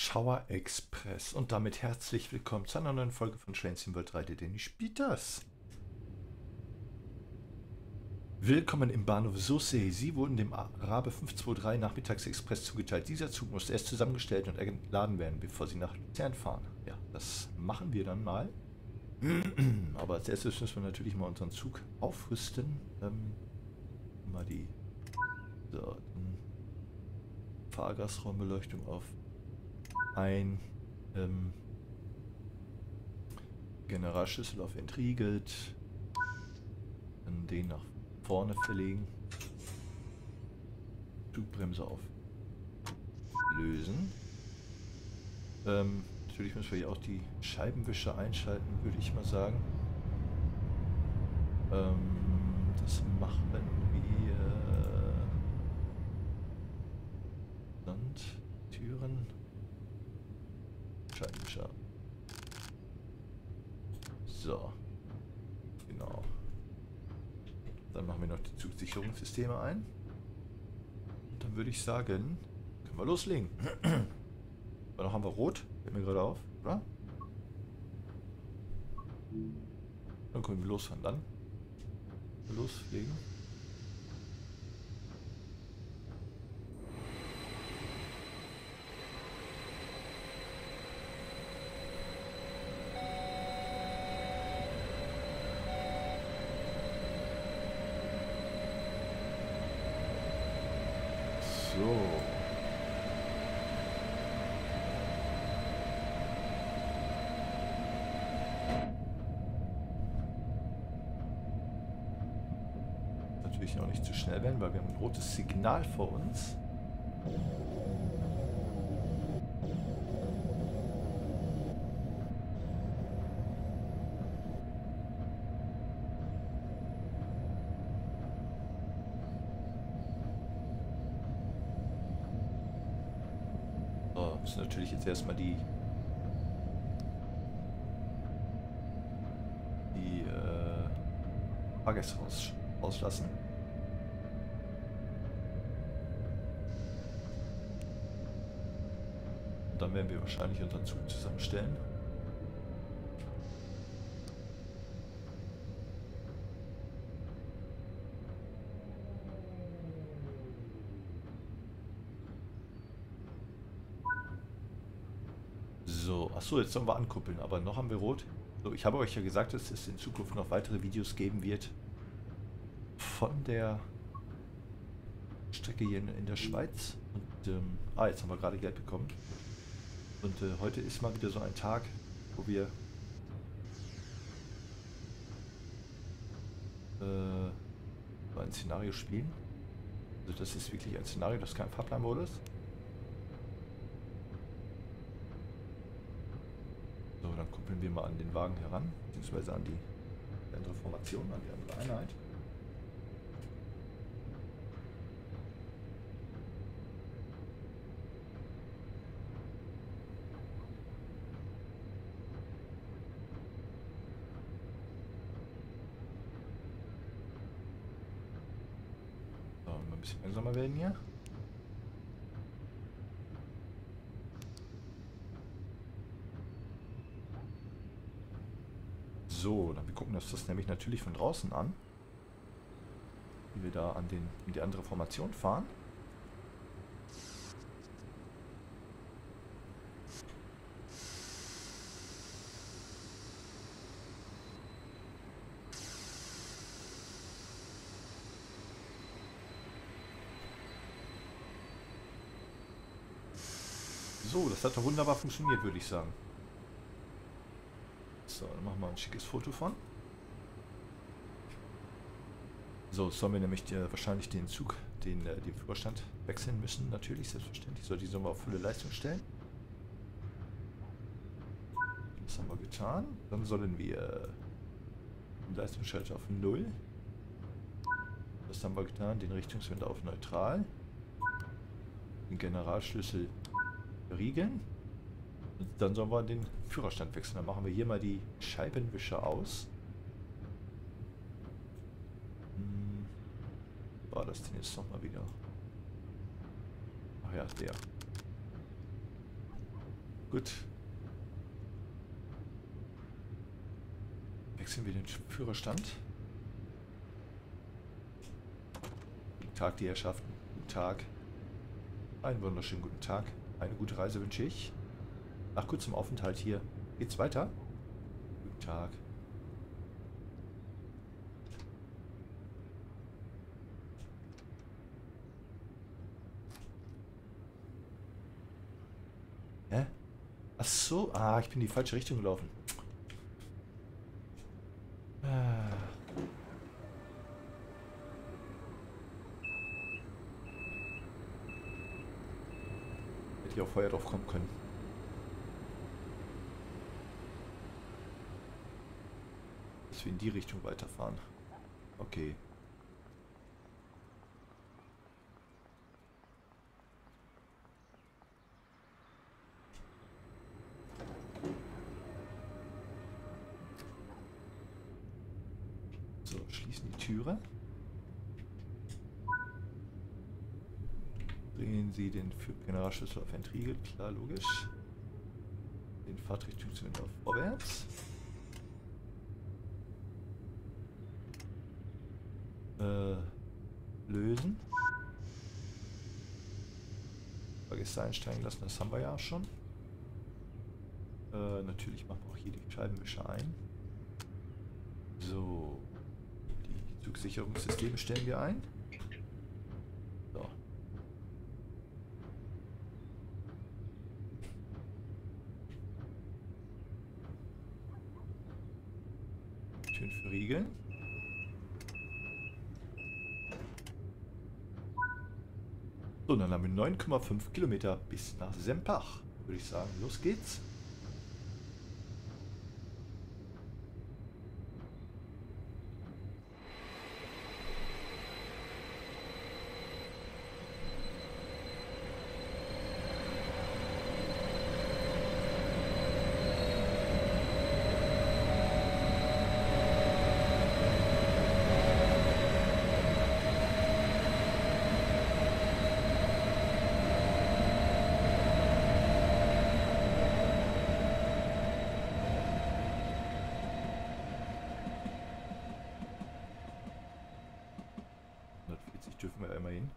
Schauer Express und damit herzlich willkommen zu einer neuen Folge von Trains World 3D, denn ich spiele das. Willkommen im Bahnhof Saussay. Sie wurden dem Arabe 523 Nachmittagsexpress zugeteilt. Dieser Zug muss erst zusammengestellt und entladen werden, bevor Sie nach Luzern fahren. Ja, das machen wir dann mal. Aber als erstes müssen wir natürlich mal unseren Zug aufrüsten. Ähm, mal die so, Fahrgastraumbeleuchtung auf ein ähm, Generalschlüssel auf entriegelt, dann den nach vorne verlegen, Zugbremse auf lösen. Ähm, natürlich müssen wir hier auch die Scheibenwischer einschalten, würde ich mal sagen. Ähm, das machen wir Sand, Türen. Scheibenwischer. So. Genau. Dann machen wir noch die Zugsicherungssysteme ein. Und dann würde ich sagen, können wir loslegen. Aber noch haben wir Rot. Fällt mir gerade auf, oder? Dann können wir losfahren. Dann loslegen. natürlich weil wir haben ein rotes Signal vor uns. So, müssen natürlich jetzt erstmal die die äh, Fahrgäste raus, rauslassen. Dann werden wir wahrscheinlich unseren Zug zusammenstellen. So, achso, jetzt sollen wir ankuppeln, aber noch haben wir rot. So, ich habe euch ja gesagt, dass es in Zukunft noch weitere Videos geben wird von der Strecke hier in, in der Schweiz. Und, ähm, ah, jetzt haben wir gerade Geld bekommen. Und äh, heute ist mal wieder so ein Tag, wo wir äh, so ein Szenario spielen. Also das ist wirklich ein Szenario, das kein Fahrplanmodus. So, dann kuppeln wir mal an den Wagen heran, beziehungsweise an die andere Formation, an die andere Einheit. Bisschen langsamer werden hier. So, dann wir gucken uns das nämlich natürlich von draußen an. Wie wir da an den, in die andere Formation fahren. So, das hat doch wunderbar funktioniert, würde ich sagen. So, dann machen wir ein schickes Foto von. So, sollen wir nämlich die, wahrscheinlich den Zug, den, äh, den Führerstand wechseln müssen, natürlich, selbstverständlich. So, die sollen wir auf volle Leistung stellen. Das haben wir getan. Dann sollen wir den Leistungsschalter auf 0. Das haben wir getan. Den Richtungswender auf neutral. Den Generalschlüssel riegeln. Und dann sollen wir den Führerstand wechseln. Dann machen wir hier mal die Scheibenwischer aus. Hm. War das denn jetzt nochmal wieder? Ach ja, der. Gut. Wechseln wir den Führerstand. Guten Tag, die Herrschaften. Guten Tag. Einen wunderschönen guten Tag. Eine gute Reise wünsche ich. Nach kurzem Aufenthalt hier. Geht's weiter? Guten Tag. Hä? Ach so. Ah, ich bin in die falsche Richtung gelaufen. Ah. Hätte ich auch vorher drauf kommen können. Dass wir in die Richtung weiterfahren. Okay. So, schließen die Türe. Drehen Sie den Generalschlüssel auf Entriegel, klar, logisch. Den Fahrtrichtungswinkel auf vorwärts. Äh, lösen. Vergiss einsteigen lassen, das haben wir ja schon. Äh, natürlich machen wir auch hier die Scheibenwischer ein. So. Die Zugsicherungssysteme stellen wir ein. So. Türen verriegeln. So, dann haben wir 9,5 Kilometer bis nach Sempach. Würde ich sagen, los geht's. Dürfen wir immerhin.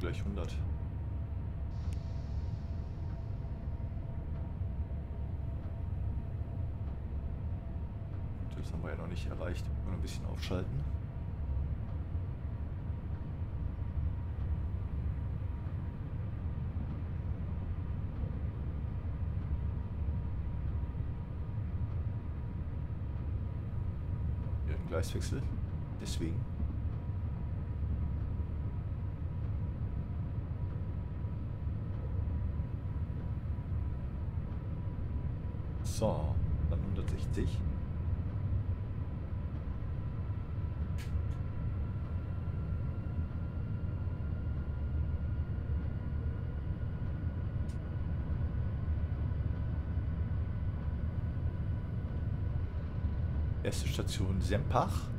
Gleich 100. Das haben wir ja noch nicht erreicht. Mal ein bisschen aufschalten. Gleiswechsel. Deswegen. So, dann 160. Erste Station Sempach.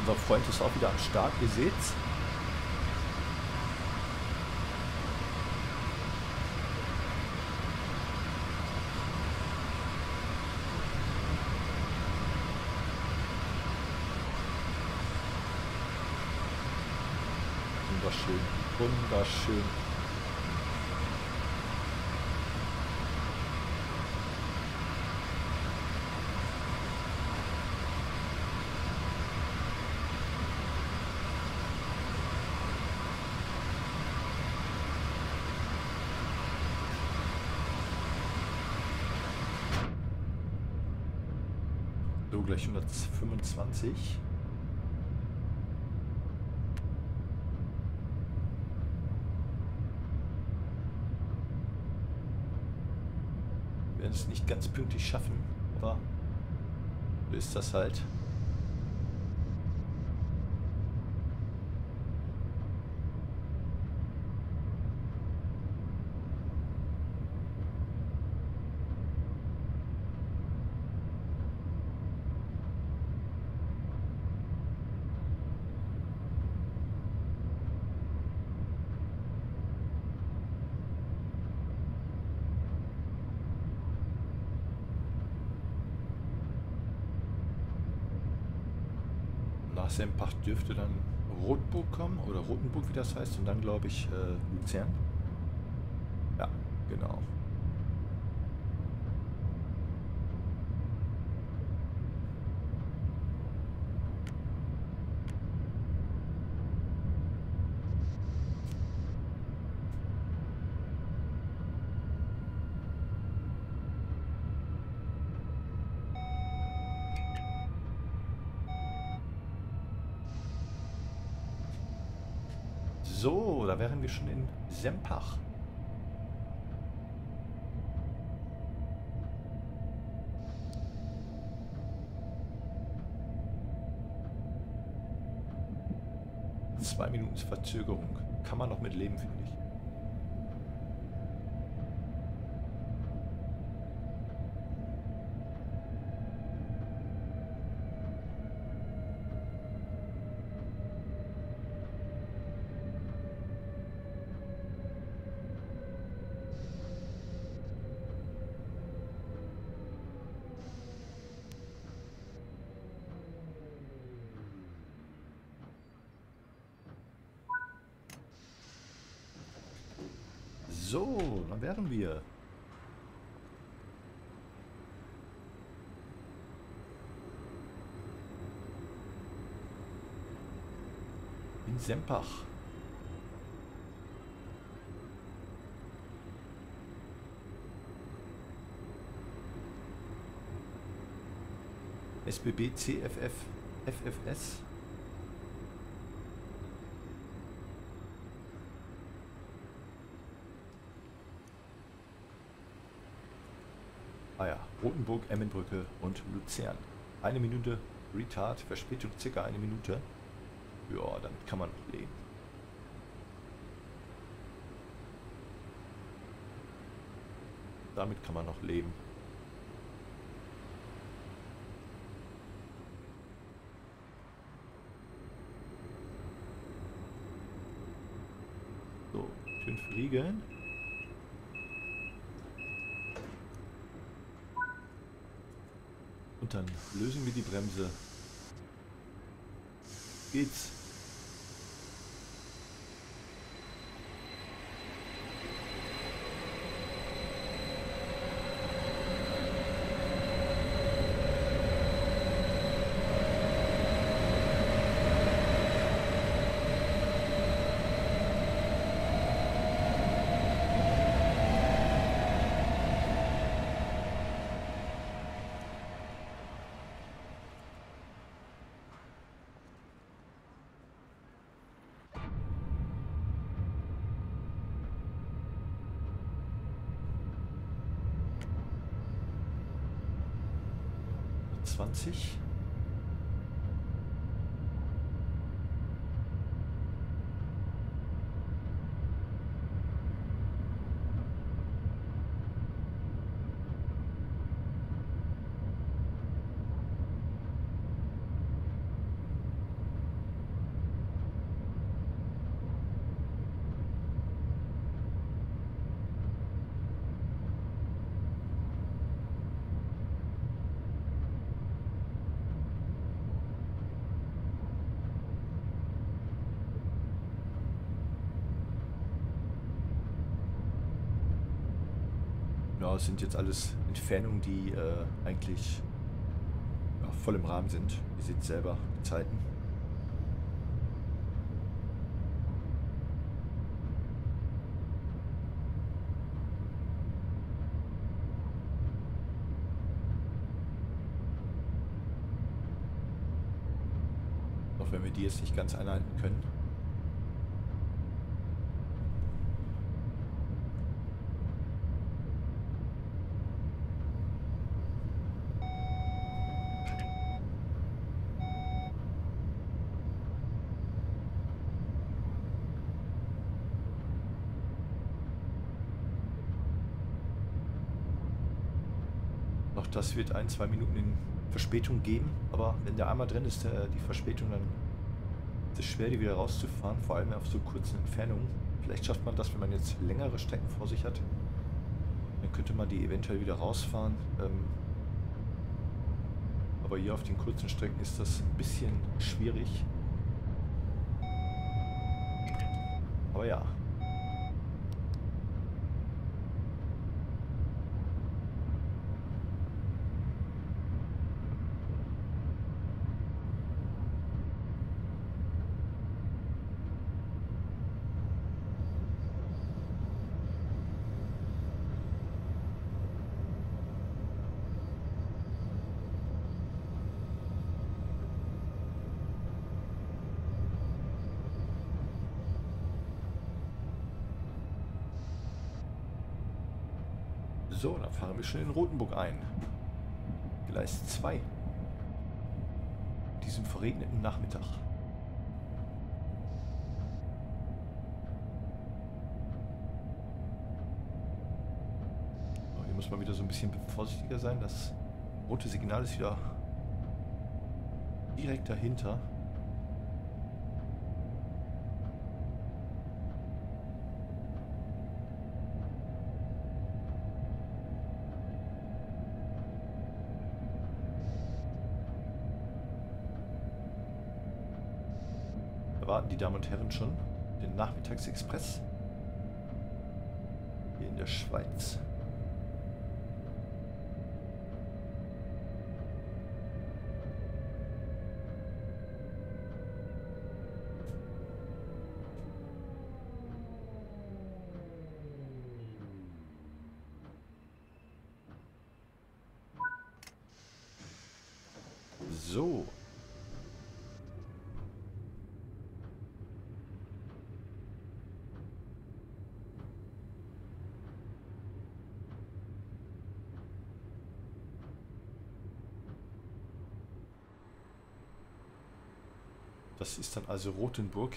unser Freund ist auch wieder am Start, ihr seht's. Wunderschön, wunderschön. Gleich 125. Wir werden es nicht ganz pünktlich schaffen, aber so ist das halt. nach Sempach dürfte dann Rotburg kommen oder Rotenburg, wie das heißt, und dann glaube ich äh, Luzern. Ja, genau. So, da wären wir schon in Sempach. Zwei Minuten Verzögerung. Kann man noch mit leben, finde ich. Wir. In Sempach. SBB CFF FFS Ah ja, Rotenburg, Emmenbrücke und Luzern. Eine Minute Retard, Verspätung circa eine Minute. Ja, dann kann man noch leben. Damit kann man noch leben. So, fünf Riegeln. Dann lösen wir die Bremse. Geht's. 20. das sind jetzt alles Entfernungen, die äh, eigentlich ja, voll im Rahmen sind. Ihr seht selber die Zeiten. Auch wenn wir die jetzt nicht ganz einhalten können. Das wird ein, zwei Minuten in Verspätung geben. Aber wenn der einmal drin ist, der, die Verspätung, dann ist es schwer, die wieder rauszufahren, vor allem auf so kurzen Entfernungen. Vielleicht schafft man das, wenn man jetzt längere Strecken vor sich hat. Dann könnte man die eventuell wieder rausfahren. Ähm, aber hier auf den kurzen Strecken ist das ein bisschen schwierig. Aber ja, So, dann fahren wir schon in Rotenburg ein. Gleis 2. Diesem verregneten Nachmittag. So, hier muss man wieder so ein bisschen vorsichtiger sein. Das rote Signal ist wieder direkt dahinter. warten die Damen und Herren schon den Nachmittagsexpress hier in der Schweiz. So, Das ist dann also Rothenburg.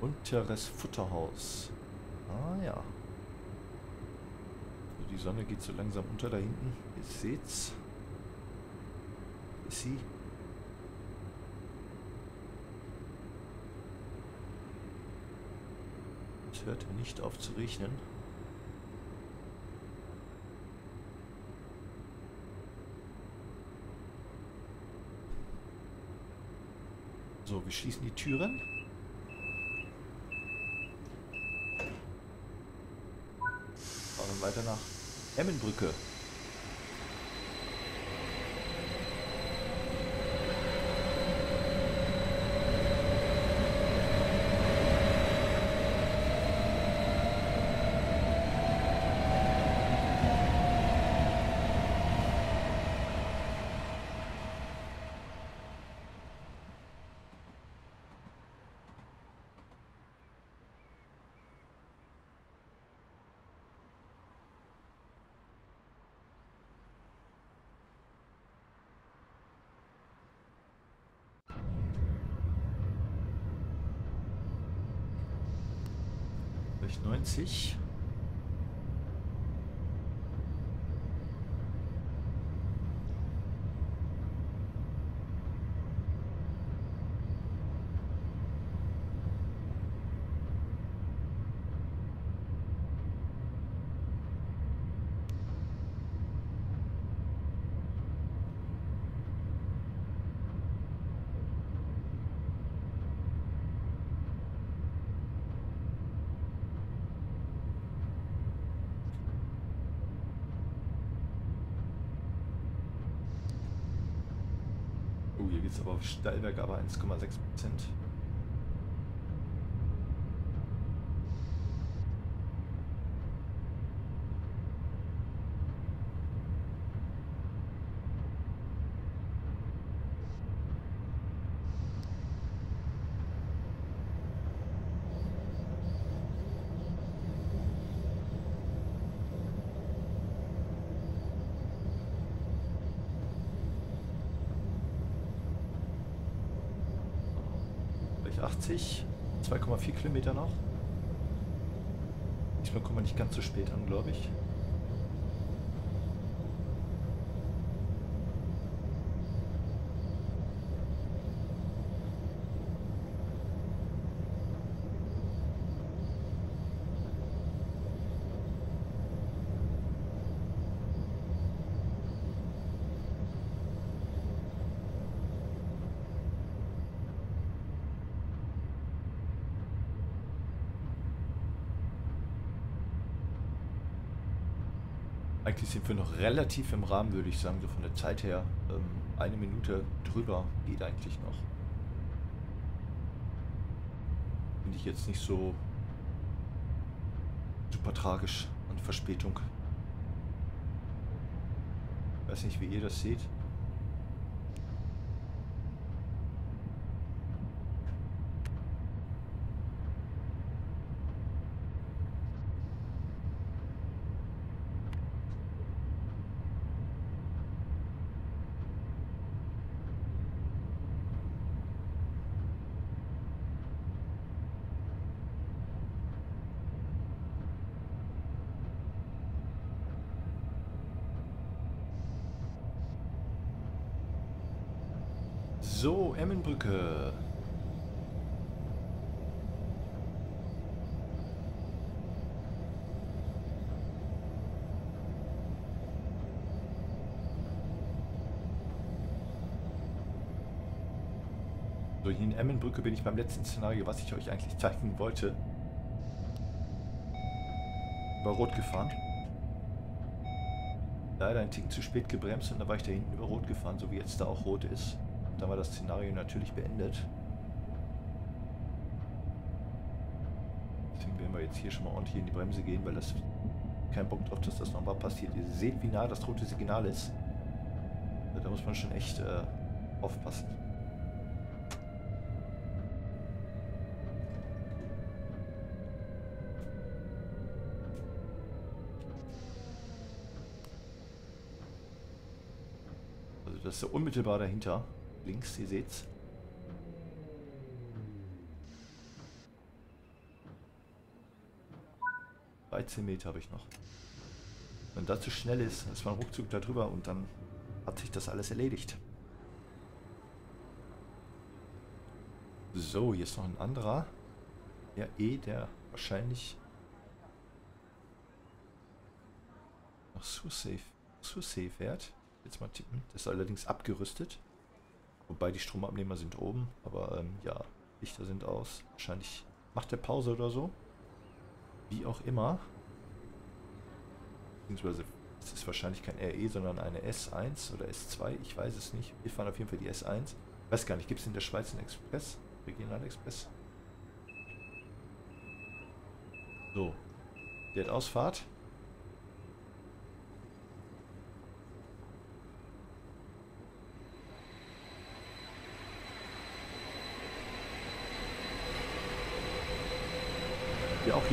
Unteres Futterhaus. Ah ja. Die Sonne geht so langsam unter da hinten. Ihr seht's. Ist sie? Hört nicht auf zu regnen. So, wir schließen die Türen. Fahren weiter nach Emmenbrücke. Durch 90. geht es aber auf Steilberg aber 1,6 Prozent. Gleich 80, 2,4 Kilometer noch. Diesmal kommen wir ganz so spät an, glaube ich. Eigentlich sind wir noch relativ im Rahmen, würde ich sagen, so von der Zeit her. Ähm, eine Minute drüber geht eigentlich noch. Finde ich jetzt nicht so super tragisch an Verspätung. Weiß nicht, wie ihr das seht. Emmenbrücke. So, hier in Emmenbrücke bin ich beim letzten Szenario, was ich euch eigentlich zeigen wollte. Über Rot gefahren. Leider ein Tick zu spät gebremst und da war ich da hinten über Rot gefahren, so wie jetzt da auch Rot ist. Da war das Szenario natürlich beendet. Deswegen werden wir jetzt hier schon mal ordentlich in die Bremse gehen, weil das kein Bock drauf, dass das nochmal passiert. Ihr seht, wie nah das rote Signal ist. Da muss man schon echt äh, aufpassen. Also das ist ja unmittelbar dahinter links, ihr seht's. Meter habe ich noch. Wenn das zu schnell ist, ist man ruckzuck da drüber und dann hat sich das alles erledigt. So, hier ist noch ein anderer. Der E, der wahrscheinlich zu safe fährt. Jetzt mal tippen. Das ist allerdings abgerüstet. Wobei die Stromabnehmer sind oben, aber ähm, ja, Lichter sind aus. Wahrscheinlich macht der Pause oder so. Wie auch immer. Beziehungsweise es ist wahrscheinlich kein RE, sondern eine S1 oder S2. Ich weiß es nicht. Wir fahren auf jeden Fall die S1. Ich weiß gar nicht, gibt es in der Schweiz einen Express? Regional Express? So. Der hat Ausfahrt.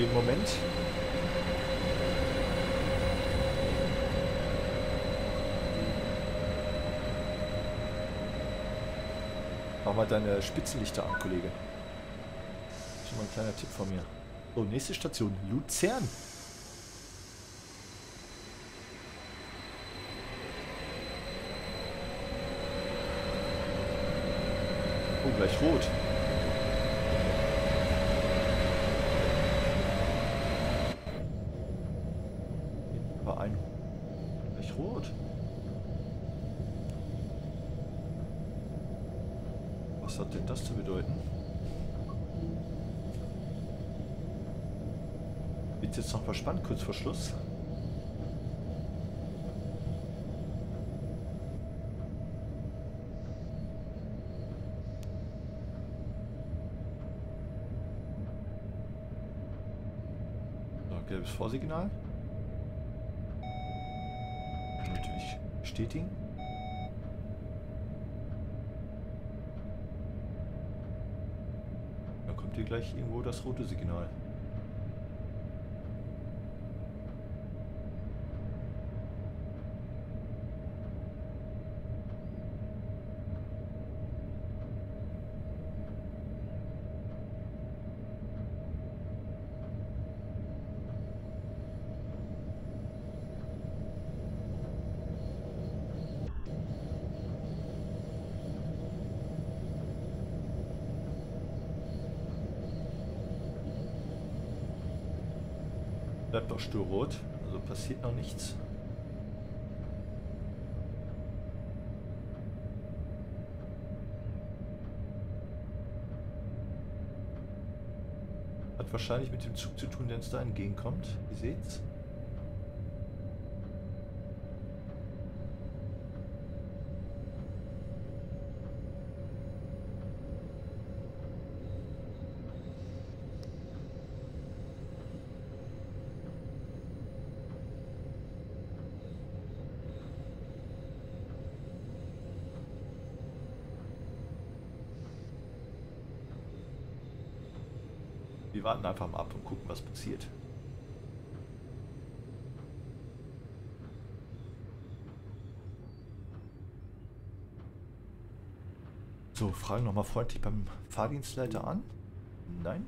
Jeden Moment. Mach mal deine Spitzenlichter an, Kollege. Schon mal ein kleiner Tipp von mir. So, nächste Station. Luzern. Oh, gleich rot. es jetzt noch verspannt, kurz vor Schluss. So, gelbes Vorsignal. Natürlich bestätigen. Dann kommt hier gleich irgendwo das rote Signal. Bleibt noch störrot, also passiert noch nichts. Hat wahrscheinlich mit dem Zug zu tun, der uns da entgegenkommt. Ihr seht's. Wir warten einfach mal ab und gucken, was passiert. So, fragen nochmal freundlich beim Fahrdienstleiter an. Nein.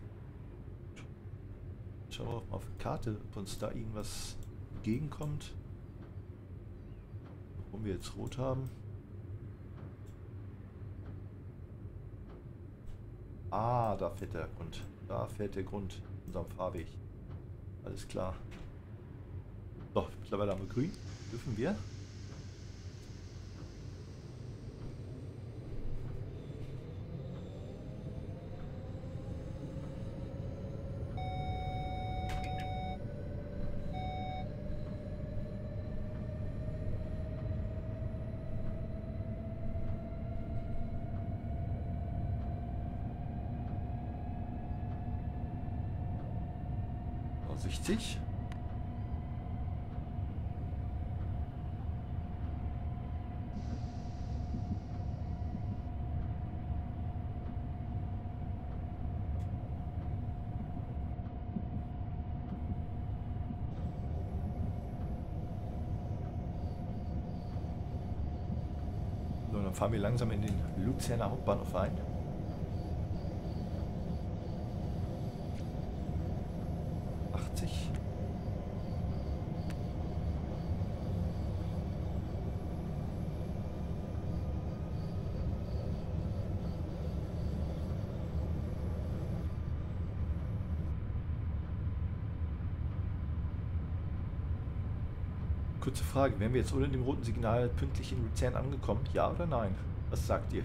Schauen wir mal auf die Karte, ob uns da irgendwas entgegenkommt. Warum wir jetzt rot haben. Ah, da fährt der Grund. Da fährt der Grund unserem Fahrweg. Alles klar. So, mittlerweile haben wir grün. Dürfen wir? Vorsichtig. So, dann fahren wir langsam in den Luzerner Hauptbahnhof ein. Kurze Frage, wären wir jetzt ohne dem roten Signal pünktlich in Luzern angekommen? Ja oder nein? Was sagt ihr?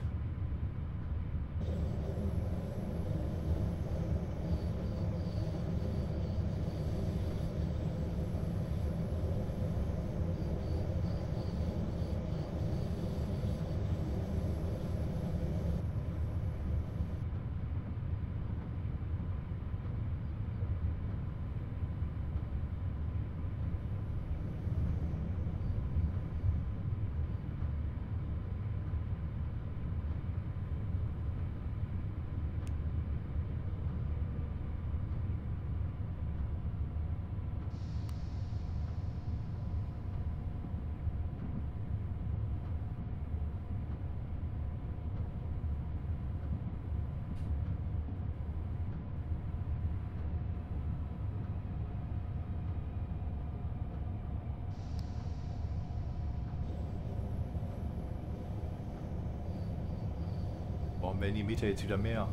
Warum werden die Meter jetzt wieder mehr?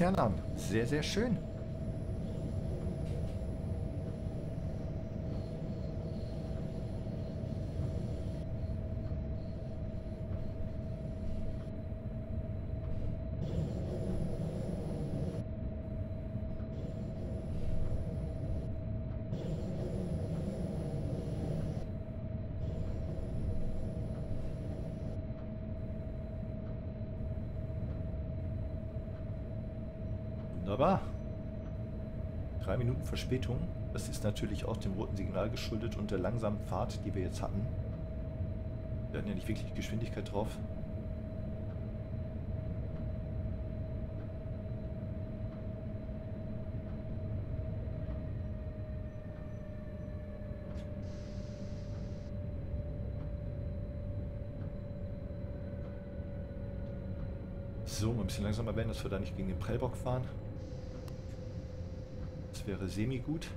Luzern an. Sehr, sehr schön. Wunderbar. Drei Minuten Verspätung. Das ist natürlich auch dem roten Signal geschuldet und der langsamen Fahrt, die wir jetzt hatten. Wir hatten ja nicht wirklich Geschwindigkeit drauf. So, mal ein bisschen langsamer werden, dass wir da nicht gegen den Prellbock fahren. Wäre semi-gut.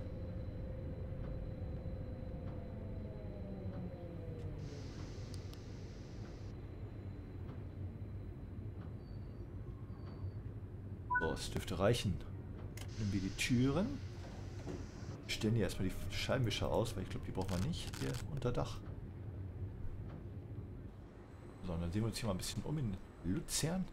So, es dürfte reichen. Nehmen wir die Türen. Stellen hier erstmal die Scheibenwischer aus, weil ich glaube, die brauchen wir nicht hier unter Dach. So, dann sehen wir uns hier mal ein bisschen um in Luzern.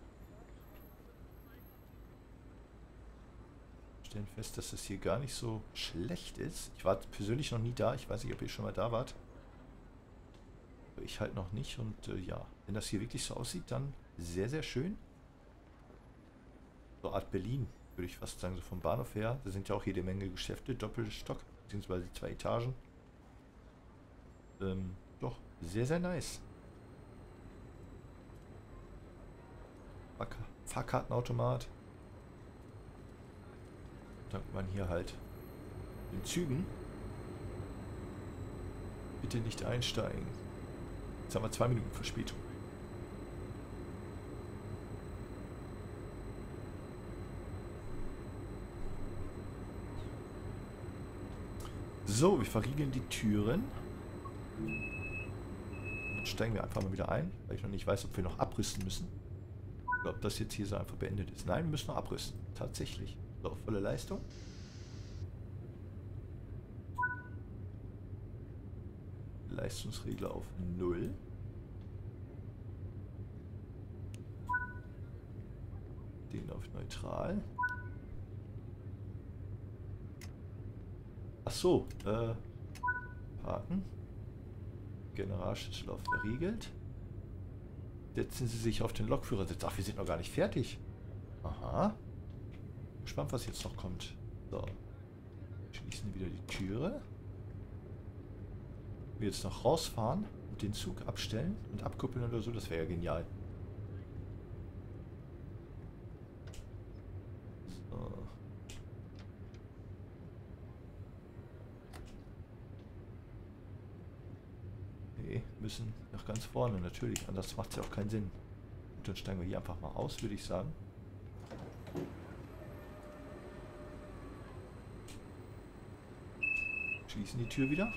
Stellen fest, dass das hier gar nicht so schlecht ist. Ich war persönlich noch nie da. Ich weiß nicht, ob ihr schon mal da wart. Ich halt noch nicht. Und äh, ja, wenn das hier wirklich so aussieht, dann sehr, sehr schön. So Art Berlin, würde ich fast sagen, so vom Bahnhof her. Da sind ja auch jede Menge Geschäfte, Doppelstock, beziehungsweise zwei Etagen. Ähm, doch, sehr, sehr nice. Fahrkartenautomat dankt man hier halt den Zügen. Bitte nicht einsteigen. Jetzt haben wir zwei Minuten Verspätung. So, wir verriegeln die Türen. Dann steigen wir einfach mal wieder ein, weil ich noch nicht weiß, ob wir noch abrüsten müssen. Ob das jetzt hier so einfach beendet ist. Nein, wir müssen noch abrüsten. Tatsächlich. So, volle Leistung. Leistungsregler auf 0. Den auf neutral. Ach so, äh, parken. Generalschlüssel auf verriegelt. Setzen Sie sich auf den Lokführersitz. Ach, wir sind noch gar nicht fertig. Aha gespannt, was jetzt noch kommt. So. Schließen wieder die Türe. Wir jetzt noch rausfahren und den Zug abstellen und abkuppeln oder so, das wäre ja genial. Müssen nach ganz vorne natürlich, anders macht es ja auch keinen Sinn. Und dann steigen wir hier einfach mal aus, würde ich sagen. Schließen die Tür wieder.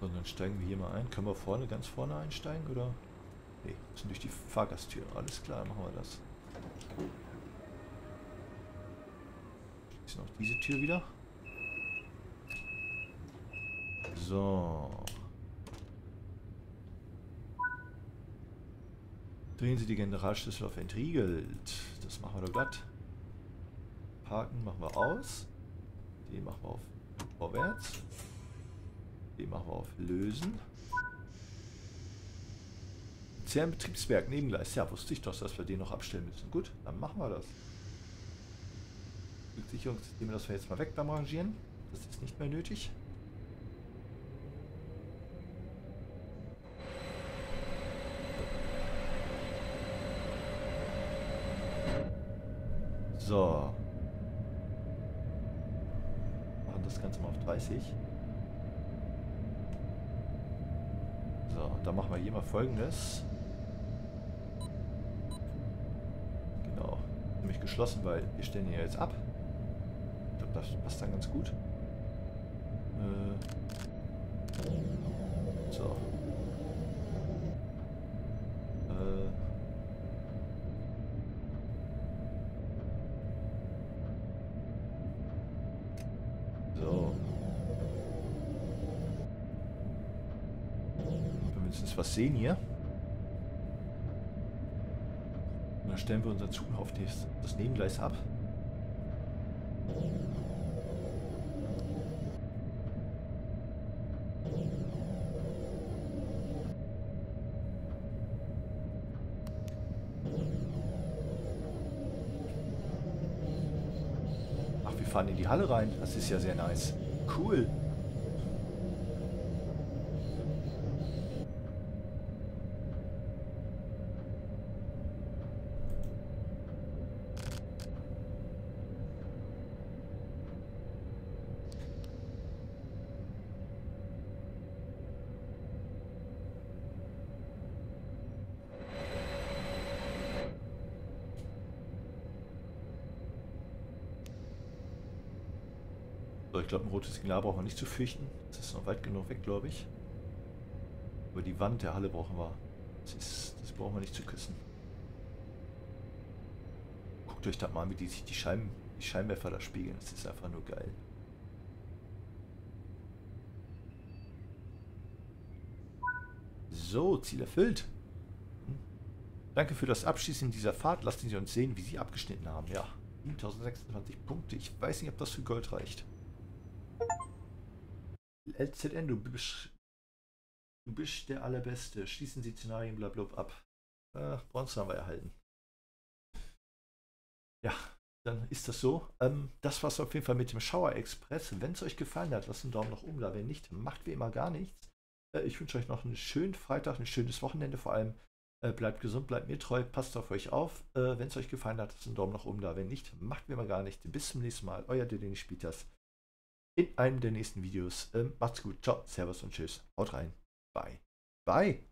So, dann steigen wir hier mal ein. Können wir vorne, ganz vorne einsteigen, oder? Ne, müssen durch die Fahrgasttür. Alles klar, machen wir das. Schließen auch diese Tür wieder. So. Drehen Sie die Generalschlüssel auf entriegelt. Das machen wir doch glatt. Parken machen wir aus. Den machen wir auf vorwärts. Den machen wir auf lösen. Zern Betriebswerk, Nebengleis. Ja, wusste ich doch, dass wir den noch abstellen müssen. Gut, dann machen wir das. Rücksicherungssysteme lassen wir jetzt mal weg beim Rangieren. Das ist nicht mehr nötig. So. Machen das Ganze mal auf 30. So, dann machen wir hier mal folgendes. Genau. Nämlich geschlossen, weil wir stellen hier jetzt ab. Ich glaube, das passt dann ganz gut. Äh. So. Sehen hier. Und dann stellen wir unseren Zug auf das, das Nebengleis ab. Ach, wir fahren in die Halle rein. Das ist ja sehr nice. Cool. So, ich glaube, ein rotes Signal brauchen wir nicht zu fürchten. Das ist noch weit genug weg, glaube ich. Aber die Wand der Halle brauchen wir. Das, ist, das brauchen wir nicht zu küssen. Guckt euch da mal an, wie die sich die, Schein, die Scheinwerfer da spiegeln. Das ist einfach nur geil. So, Ziel erfüllt. Hm. Danke für das Abschließen dieser Fahrt. Lassen Sie uns sehen, wie Sie abgeschnitten haben. Ja, 1026 Punkte. Ich weiß nicht, ob das für Gold reicht. LZN, du bist, du bist der Allerbeste. Schließen Sie Szenarien blablabla ab. Äh, Bronze haben wir erhalten. Ja, dann ist das so. Ähm, das war's auf jeden Fall mit dem Shower Express. Wenn es euch gefallen hat, lasst einen Daumen nach oben da. Wenn nicht, macht wie immer gar nichts. Äh, ich wünsche euch noch einen schönen Freitag, ein schönes Wochenende vor allem. Äh, bleibt gesund, bleibt mir treu, passt auf euch auf. Äh, Wenn es euch gefallen hat, lasst einen Daumen nach oben da. Wenn nicht, macht wie immer gar nichts. Bis zum nächsten Mal. Euer Dennis Spielers in einem der nächsten Videos. Ähm, macht's gut. Ciao, Servus und Tschüss. Haut rein. Bye. Bye.